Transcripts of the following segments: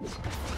you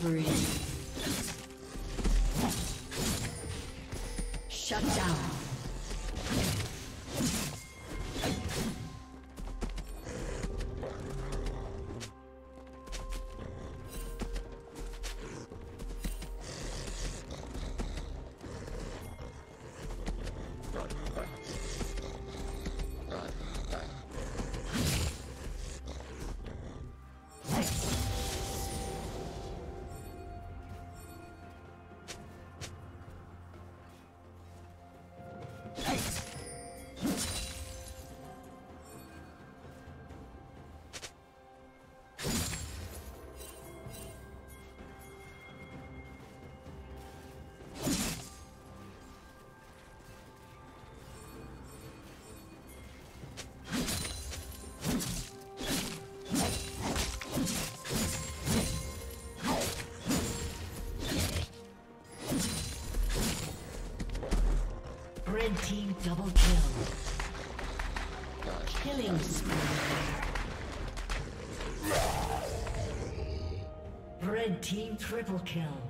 Spree. Shut down. Red team double kill. Killing spree. Red team triple kill.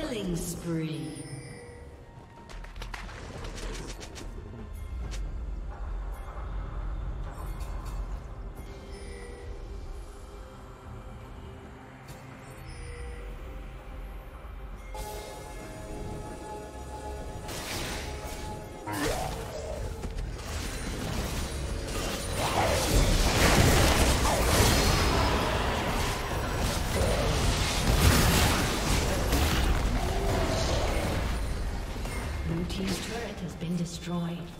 Killing spree. Destroyed.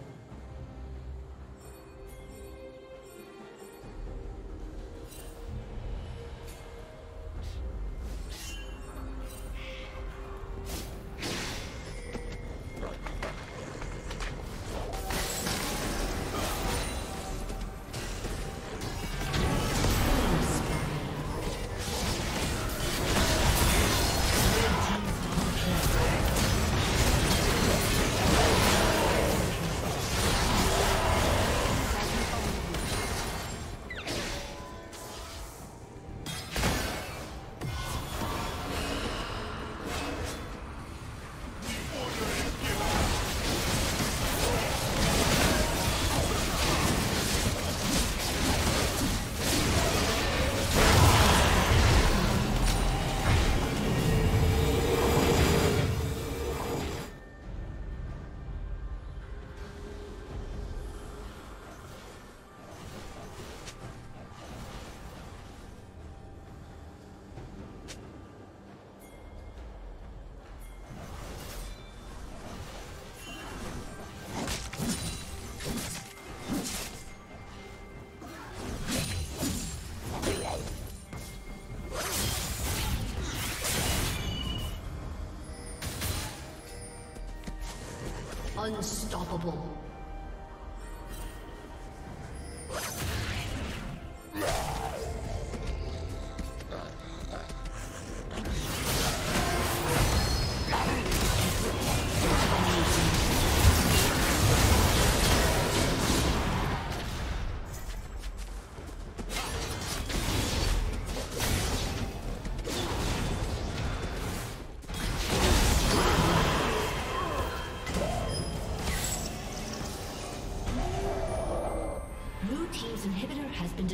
Unstoppable.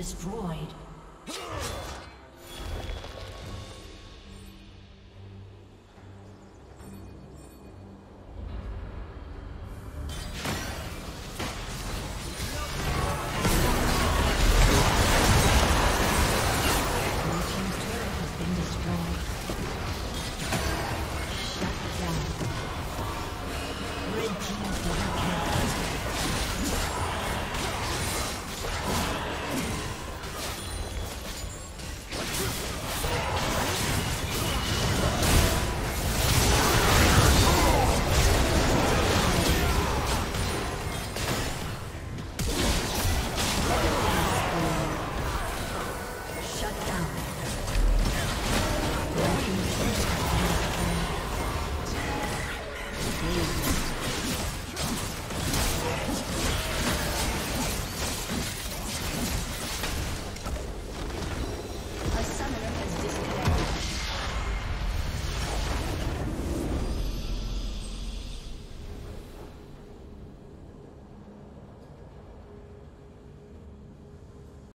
Destroyed.